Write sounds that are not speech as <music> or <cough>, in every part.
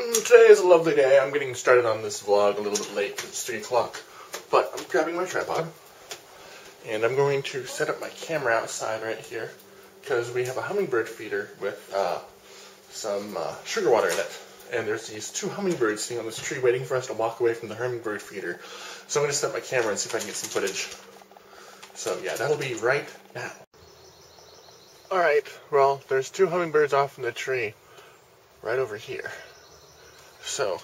Mm, Today is a lovely day. I'm getting started on this vlog a little bit late it's 3 o'clock. But I'm grabbing my tripod. And I'm going to set up my camera outside right here. Because we have a hummingbird feeder with uh, some uh, sugar water in it. And there's these two hummingbirds sitting on this tree waiting for us to walk away from the hummingbird feeder. So I'm going to set up my camera and see if I can get some footage. So yeah, that'll be right now. Alright, well, there's two hummingbirds off in the tree. Right over here. So,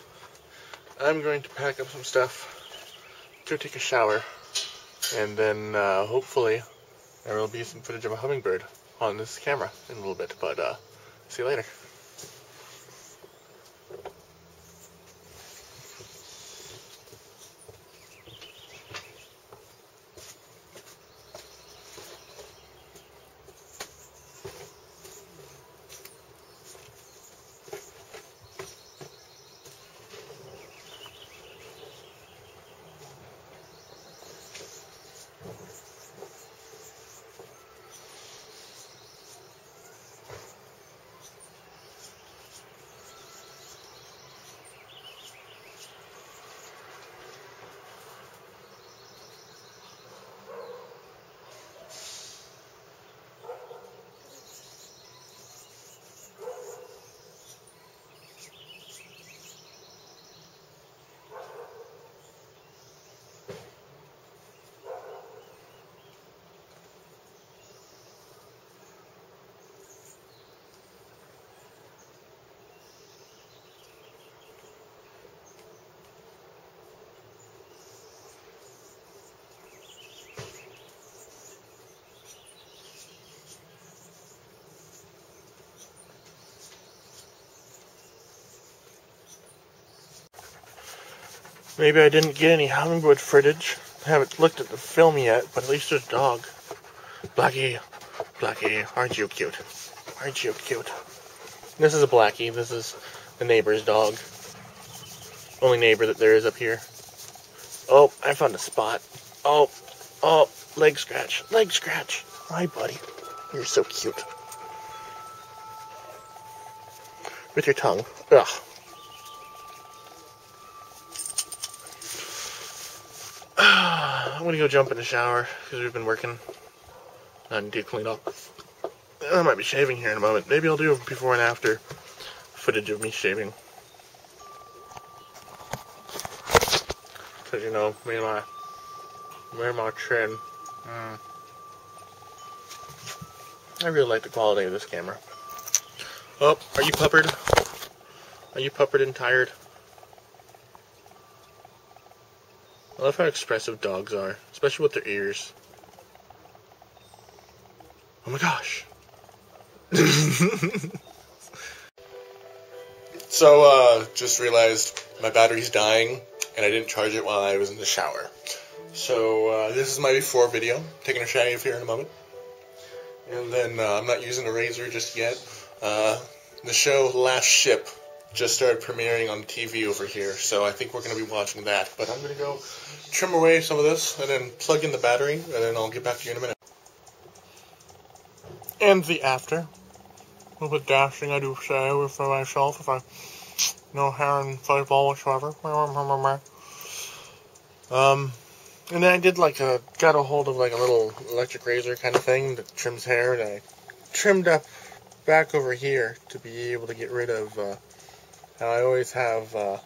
I'm going to pack up some stuff, go take a shower, and then uh, hopefully there will be some footage of a hummingbird on this camera in a little bit. But uh, see you later. Maybe I didn't get any hummingbird footage. I haven't looked at the film yet, but at least there's a dog. Blackie, Blackie, aren't you cute? Aren't you cute? This is a Blackie. This is the neighbor's dog. Only neighbor that there is up here. Oh, I found a spot. Oh, oh, leg scratch, leg scratch. Hi, buddy. You're so cute. With your tongue. Ugh. <sighs> I'm gonna go jump in the shower because we've been working. Need to clean up. I might be shaving here in a moment. Maybe I'll do a before and after footage of me shaving. Cause you know, me and my, me and my trim. Mm. I really like the quality of this camera. Oh, are you puppered? Are you puppered and tired? I love how expressive dogs are, especially with their ears. Oh my gosh. <laughs> so, uh, just realized my battery's dying and I didn't charge it while I was in the shower. So, uh, this is my before video, taking a shave here in a moment. And then, uh, I'm not using a razor just yet. Uh, the show Last Ship just started premiering on TV over here, so I think we're going to be watching that. But I'm going to go trim away some of this and then plug in the battery, and then I'll get back to you in a minute. And the after. A little bit dashing, I do say, for myself, if I no hair and football whatsoever. Um, and then I did like a, got a hold of like a little electric razor kind of thing that trims hair, and I trimmed up back over here to be able to get rid of, uh, and I always have, uh,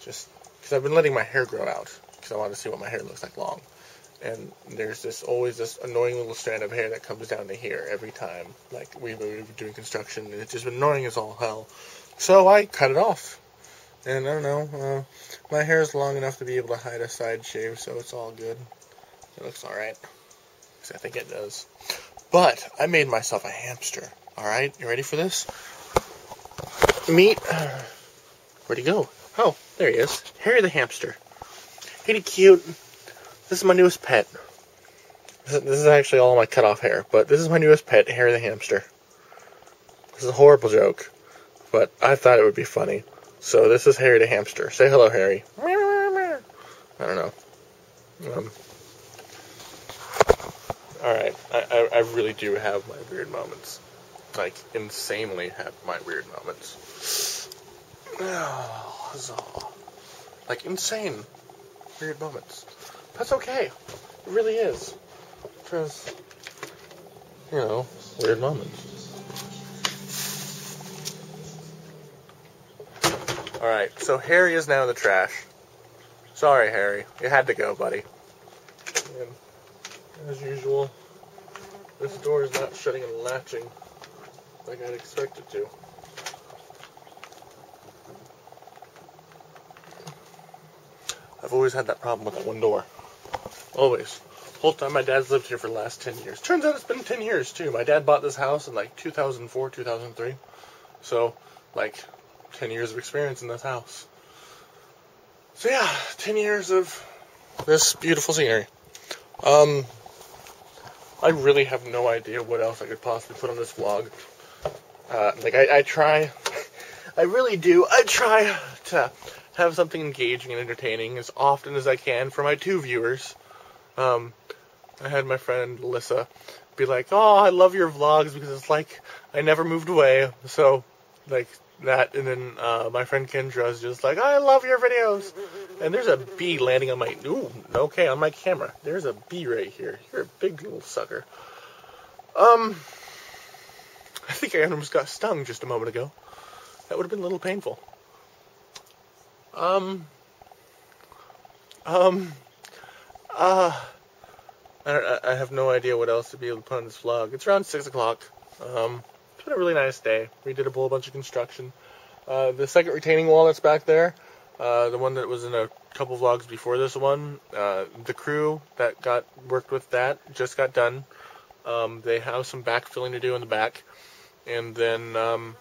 just, because I've been letting my hair grow out, because I want to see what my hair looks like long. And there's this, always this annoying little strand of hair that comes down to here every time, like we were doing construction, and it's just been annoying as all hell. So I cut it off. And I don't know, uh, my hair is long enough to be able to hide a side shave, so it's all good. It looks alright. I think it does. But I made myself a hamster. Alright, you ready for this? Meet. Where'd he go? Oh, there he is. Harry the hamster. Ain't he cute? This is my newest pet. This is actually all my cut off hair, but this is my newest pet, Harry the hamster. This is a horrible joke, but I thought it would be funny. So this is Harry the hamster. Say hello, Harry. I don't know. Um, Alright, I, I, I really do have my weird moments. Like, insanely have my weird moments. Like insane weird moments. That's okay. It really is. Because, you know, weird moments. Alright, so Harry is now in the trash. Sorry, Harry. You had to go, buddy. And as usual, this door is not shutting and latching like I'd expect it to. I've always had that problem with that one door. Always. Whole time my dad's lived here for the last 10 years. Turns out it's been 10 years too. My dad bought this house in like 2004, 2003. So, like, 10 years of experience in this house. So yeah, 10 years of this beautiful scenery. Um, I really have no idea what else I could possibly put on this vlog. Uh, like, I, I try, <laughs> I really do, I try to have something engaging and entertaining as often as I can for my two viewers. Um, I had my friend Alyssa be like, "Oh, I love your vlogs because it's like I never moved away." So, like that, and then uh, my friend Kendra is just like, "I love your videos." And there's a bee landing on my ooh, okay, on my camera. There's a bee right here. You're a big little sucker. Um, I think I almost got stung just a moment ago. That would have been a little painful. Um. Um. Uh. I, I have no idea what else to be able to put on this vlog. It's around 6 o'clock. Um, it's been a really nice day. We did a whole bunch of construction. Uh, the second retaining wall that's back there, uh, the one that was in a couple vlogs before this one, uh, the crew that got worked with that just got done. Um, they have some backfilling to do in the back. And then um,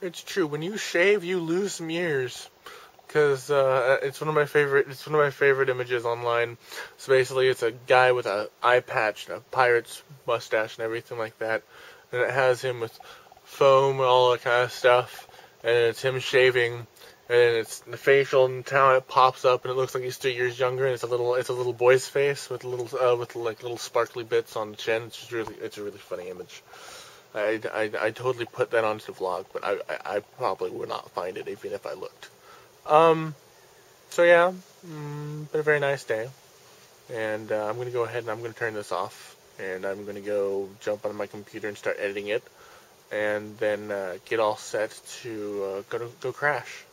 It's true. When you shave, you lose some years. Because uh, it's one of my favorite. It's one of my favorite images online. So basically, it's a guy with a eye patch and a pirate's mustache and everything like that, and it has him with foam and all that kind of stuff, and it's him shaving, and it's the facial and talent pops up, and it looks like he's three years younger, and it's a little, it's a little boy's face with little, uh, with like little sparkly bits on the chin. It's really, it's a really funny image. I, I, I totally put that onto the vlog, but I, I, I, probably would not find it even if I looked. Um, so yeah, mm, been a very nice day. And uh, I'm going to go ahead and I'm going to turn this off. And I'm going to go jump on my computer and start editing it. And then uh, get all set to uh, go to go crash.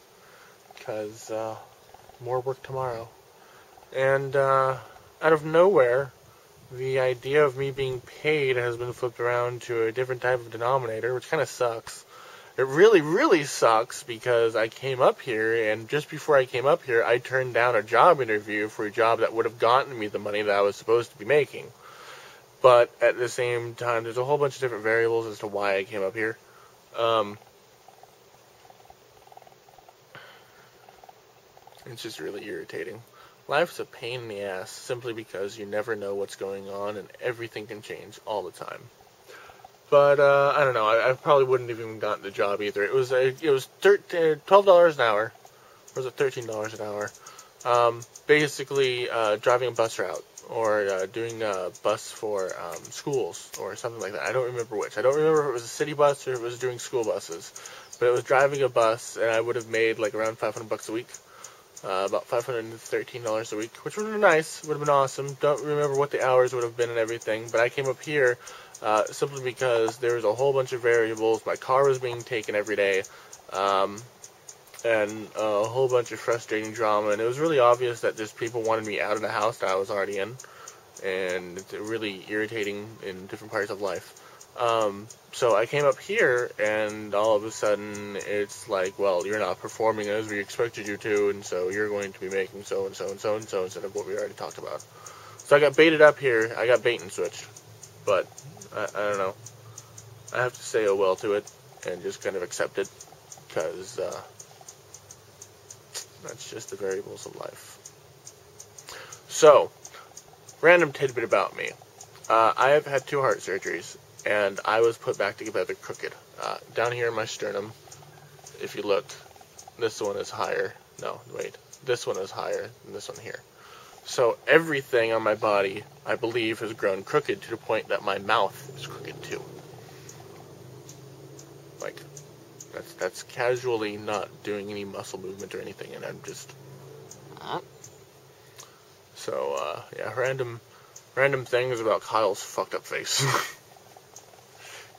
Because uh, more work tomorrow. And uh, out of nowhere, the idea of me being paid has been flipped around to a different type of denominator, which kind of sucks. It really, really sucks because I came up here, and just before I came up here, I turned down a job interview for a job that would have gotten me the money that I was supposed to be making. But at the same time, there's a whole bunch of different variables as to why I came up here. Um, it's just really irritating. Life's a pain in the ass simply because you never know what's going on and everything can change all the time. But uh, I don't know. I, I, probably wouldn't have even gotten the job either. It was a, it was thirteen, twelve dollars an hour, or was it thirteen dollars an hour? Um, basically, uh, driving a bus route or uh, doing a bus for um, schools or something like that. I don't remember which. I don't remember if it was a city bus or if it was doing school buses. But it was driving a bus, and I would have made like around 500 bucks a week uh, about $513 a week, which would have been nice, would have been awesome. Don't remember what the hours would have been and everything, but I came up here uh, simply because there was a whole bunch of variables. My car was being taken every day, um, and a whole bunch of frustrating drama, and it was really obvious that just people wanted me out of the house that I was already in, and it's really irritating in different parts of life. Um, so I came up here, and all of a sudden it's like, well, you're not performing as we expected you to, and so you're going to be making so and so and so and so instead of what we already talked about. So I got baited up here. I got bait and switched, but I, I don't know. I have to say oh well to it and just kind of accept it because uh, that's just the variables of life. So, random tidbit about me. Uh, I have had two heart surgeries and I was put back together crooked. Uh, down here in my sternum, if you look, this one is higher. No, wait, this one is higher than this one here. So everything on my body, I believe, has grown crooked to the point that my mouth is crooked too. Like, that's that's casually not doing any muscle movement or anything, and I'm just Uh, so uh, yeah, random random things about Kyle's fucked up face. <laughs>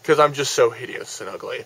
Because I'm just so hideous and ugly.